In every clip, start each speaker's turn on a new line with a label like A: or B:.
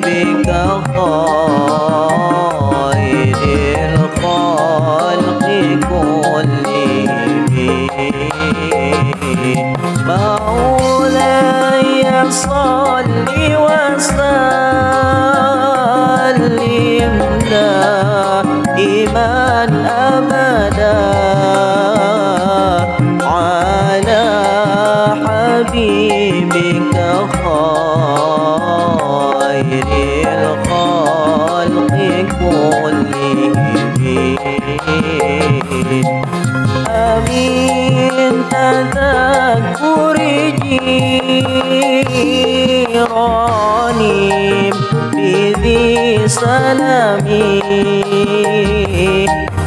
A: حبيبك خير الخلق كلهم مولاي صل وسلم دائما ابدا سلامي.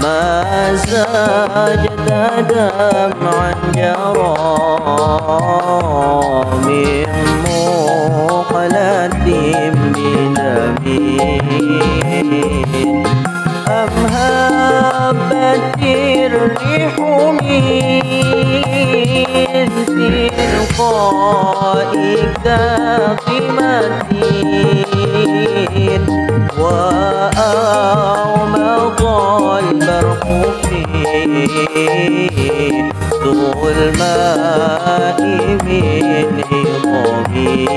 A: ما زاد دمعا جرى من مقلة بدمي أم هبت الريح من تلقاء كاظمة وأغمض البرق في ظلماء من عظمي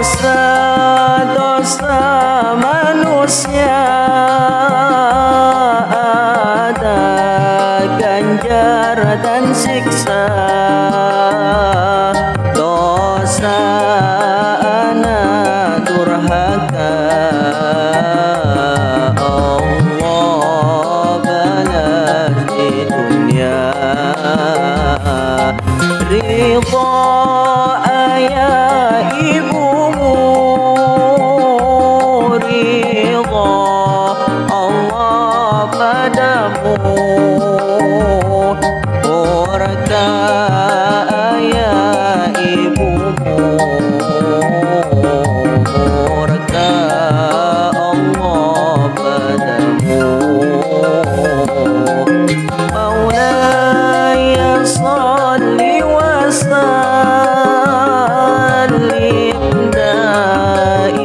A: dosa-dosa manusia ada ganjar dan siksa. Dosa anak durhaka. Allah balas di dunia.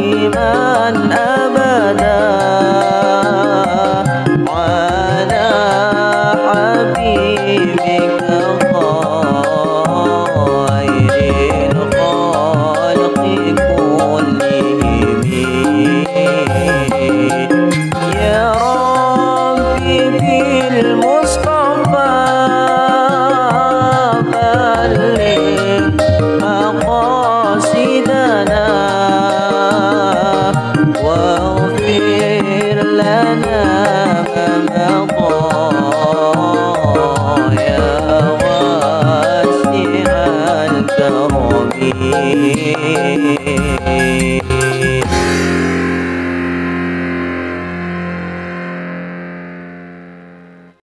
A: دائما أبدا. على حبيبك خير الخلق كلهم. يا ربي بالمؤمنين होगी